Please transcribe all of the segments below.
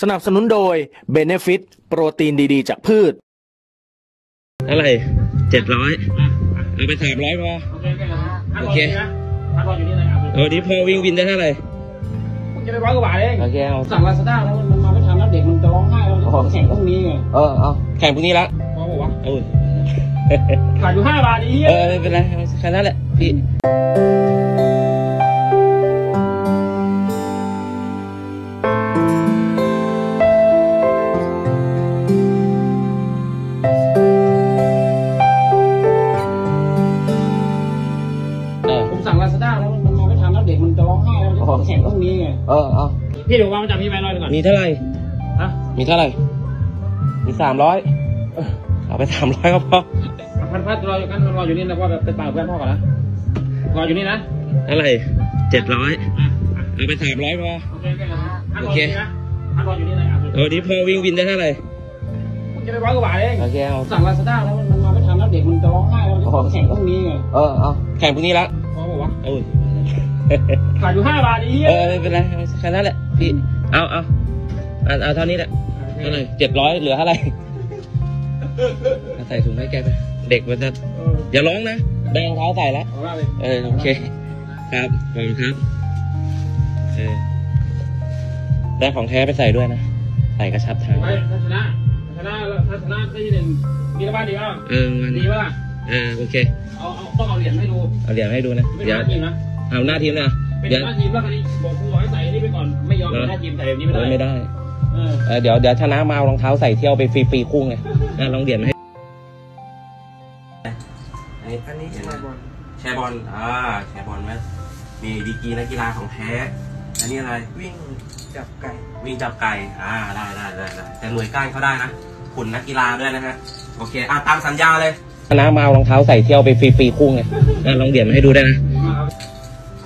สนับสนุนโดย b e n e f i t โปรตีนดีๆ จากพืช อะไรเจ็ดร้อยเอาไปสามร้อยพอ โอเคโอเคนะพันรออยู่นี่เลยครับเออนี้พอวิ่งวินได้เท่าไหร่คุณจะไปร้อยกว่าบาทเอง โอเคเอาสั่งลาซาด้าแล้วมันมาไม่ทันแล้วเด็กมันจะร้องไห้แล้วจะแข่งพรุ่งนี้ไง เออเอาแข่งพรุ่งนี้ละพอบอกว่าเอาขาดอยู่ห้าบาทอีกเออไม่เป็นไรเอาแค่นั้นแหละพี่ ร้องไห้แล้วจะแข่งพรุ่งนี้ไงเออเอาพี่เดี๋ยววางมาจากพี่ไปร้อยก่อนมีเท่าไหร่ฮะมีเท่าไหร่ มีสามร้อยเอาไปสามร้อยก็พอพันพันรออยู่กันรออยู่นี่นะพ่อไปเปล่าเพื่อนพ่อก่อนนะรออยู่นี่นะเท่าไหร่เจ็ดร้อยเอาไปสามร้อยพอโอเคพันรออยู่นี่นะพันรออยู่นี่เลยเออนี้พอวิ่งวินได้เท่าไหร่คุณจะไปร้อยกว่าบาทเองโอเคเอาสั่งลาซาด้าแล้วมันมาไม่ทันแล้วเด็กมันจะร้องไห้แล้วจะแข่งพรุ่งนี้ไงเออเอาแข่งพรุ่งนี้ละพอบอกว่าเอา ขาดอยู่ห้าบาทอีกเออไม่เป็นไรเอาแค่นั้นแหละพี่เอาเอาเอาเอาเท่านี้แหละเท่าไหร่เจ็ดร้อยเหลือเท่าไหร่เอาใส่ถุงให้แกไปเด็กมันจะอย่าร้องนะได้รองเท้าใส่แล้วเอาว่าเลยเออโอเค ครับขอบคุณครับเออได้ของแท้ไปใส่ด้วยนะใส่กระชับทางไปทัศนะทัศนะทัศนะได้ที่หนึ่งมีระบาดดีป่ะเออวันดีนี้ป่ะเออโอเคเอาเอาต้องเอาเหรียญให้ดูเอาเหรียญให้ดูนะไม่เดี๋ยวได้ทีมนะ เอาหน้าทีมนะเป็นเดี๋ยวหน้าทีมแล้วคราวนี้บอกครูบอกให้ใส่นี่ไปก่อนไม่ยอมเป็นหน้าทีมใส่แบบนี้ไม่โอ้ยไม่ได้ได้เออเออเดี๋ยวเดี๋ยวชนะมาเอารองเท้าใส่เที่ยวไปฟรีๆคู่ไงน่าลองเหรียญมาให้อันนี้อันนี้แชร์บอลแชร์บอลอ่าแชร์บอลไหมมีดีกรีนักกีฬาของแท้อันนี้อะไรวิ่งจับไก่วิ่งจับไก่อ่าได้ได้ได้ได้แต่หน่วยก้านเขาได้นะขุนนักกีฬาด้วยนะฮะโอเคอ่าตามสัญญาเลยชนะมาเอารองเท้าใส่เที่ยวไปฟรีๆคู่ไงน่าลองเหรียญมาให้ดูได้นะ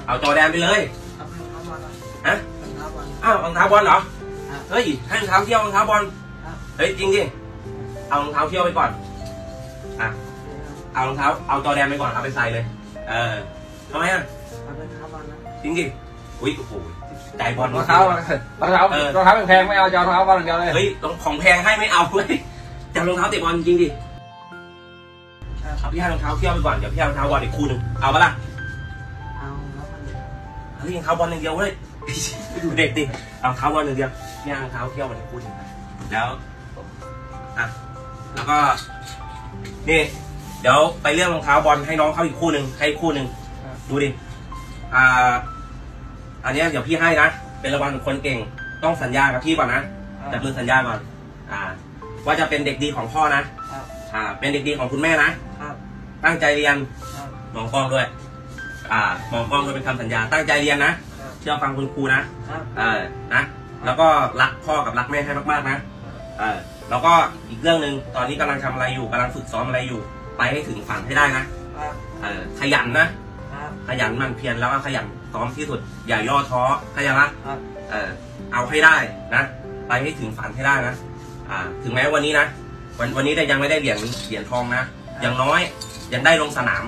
เอาจอแดนไปเลยเอารองเท้าบอลฮะรองเท้าบอลอ้าวรองเท้าบอลเหรอครับเฮ้ยให้รองเท้าเที่ยวรองเท้าบอลครับเฮ้ยจริงดิเอารองเท้าเที่ยวไปก่อนอะเอารองเท้าเอาจอแดนไปก่อนเอาไปใส่เลย เออทำไมอะเอารองเท้าบอลนะจริงดิอุ้ยโอ้โหใจบอลรองเท้ารองเท้ารองเท้าแพงไม่เอาจะเอารองเท้าบอลอย่างเดียวเลยเฮ้ยต้องของแพงให้ไม่เอาเลยจะเอารองเท้าเตะบอลจริงดิเอาพี่ให้รองเท้าเที่ยวไปก่อนเดี๋ยวพี่ให้รองเท้าบอลอีกคู่หนึ่งเอาปะล่ะเอาแล้วมัน เฮ้ยรองเท้าบอลอย่างเดียวเว้ยดูเด็กดิเอารองเท้าบอลอย่างเดียวพี่ให้รองเท้าเที่ยวบอลอีกคู่หนึ่งแล้วอะแล้วก็ นี่ เดี๋ยวไปเลือกรองเท้าบอลให้น้องเขาอีกคู่หนึ่งให้อีกคู่หนึ่งดูดิอ่า อันเนี้ยเดี๋ยวพี่ให้นะเป็นรางวัลของคนเก่ง ต้องสัญญากับพี่ก่อนนะจับมือสัญญาก่อน อ่า ว่าจะเป็นเด็กดีของพ่อนะครับอ่า เป็นเด็กดีของคุณแม่นะครับตั้งใจเรียนครับมองกล้องด้วย อ่ามองกล้องด้วยเป็นคำสัญญา ตั้งใจเรียนนะครับเชื่อฟังคุณครูนะ ครับ เออ นะ แล้วก็รักพ่อกับรักแม่ให้มากๆนะ เออ แล้วก็อีกเรื่องหนึ่งตอนนี้กำลังทำอะไรอยู่กำลังฝึกซ้อมอะไรอยู่ ไปให้ถึงฝันให้ได้นะ ครับ เออ ขยันนะ ครับ ขยันหมันเพียรแล้วก็ขยันซ้อมที่สุด อย่าย่อท้อขยันละครับ เออ เอาให้ได้นะ ไปให้ถึงฝันให้ได้นะ อ่า ถึงแม้วันนี้นะ วันวันนี้ได้ยังไม่ได้เหรียญเหรียญทองนะ อย่างน้อยยังได้ลงสนาม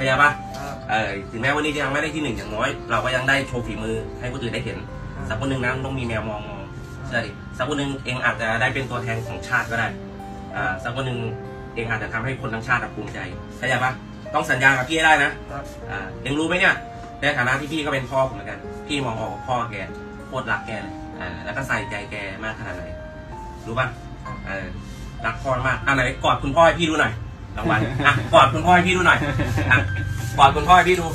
เข้าใจปะครับเออถึงแม้วันนี้จะยังไม่ได้ที่หนึ่งอย่างน้อย เราก็ยังได้โชว์ฝีมือให้คนอื่นได้เห็น สักวันหนึ่งนะต้องมีแมวมองมองเชื่อดิสักวันหนึ่งเองอาจจะได้เป็นตัวแทนของชาติก็ได้อ่าสักวันหนึ่งเองอาจจะทำให้คนทั้งชาติภูมิใจเข้าใจปะต้องสัญญากับพี่ให้ได้นะครับอ่าเองรู้ไหมเนี่ยในฐานะที่พี่ก็เป็นพ่อผมเหมือนกัน พี่มองออกว่าพ่อแกโคตรรักแกเลยอ่าแล้วก็ใส่ใจแกมากขนาดไหนรู้ป่ะเออรักพ่อมากอะไหนกอดคุณพ่อให้พี่ดูหน่อย รางวัลอะกอดคุณพ่อให้พี่ดูหน่อยอะกอดคุณพ่อให้พี่ดู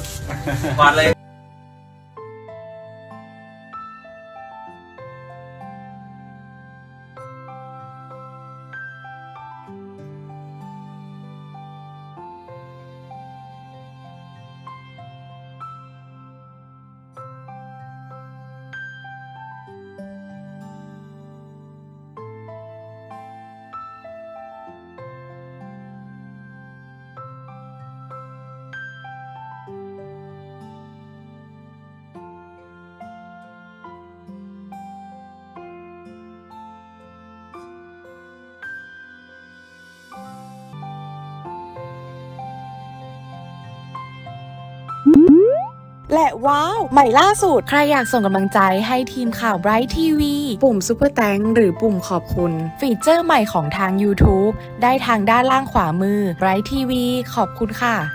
กอดเลย และว้าวใหม่ล่าสุด ใครอยากส่งกำลังใจให้ทีมข่าว Bright TV ปุ่มซ u เปอร์แตงหรือปุ่มขอบคุณ ฟีเจอร์ใหม่ของทาง YouTube ได้ทางด้านล่างขวามือ Bright TV ขอบคุณค่ะ